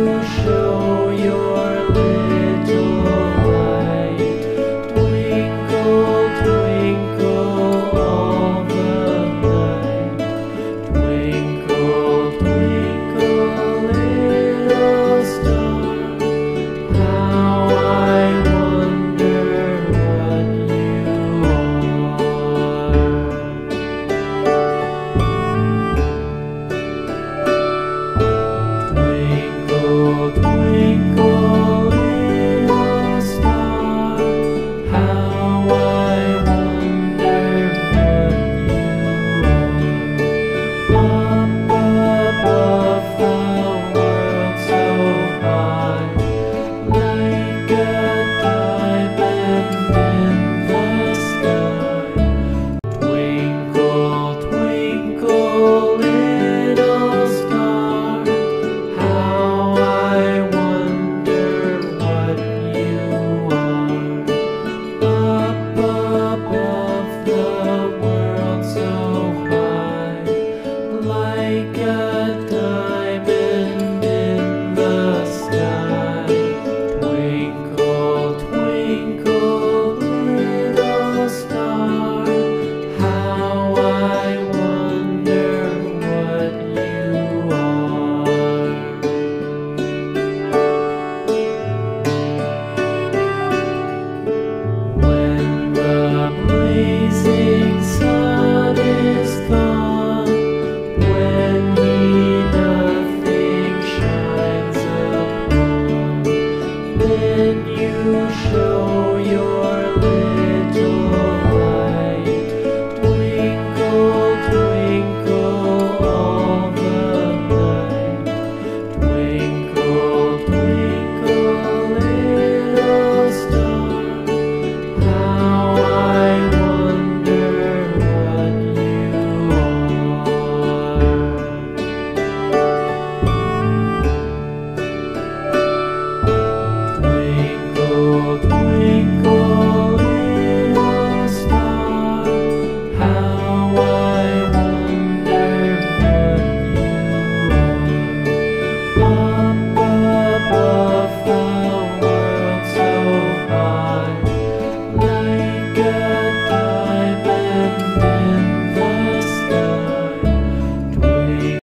不朽 you show your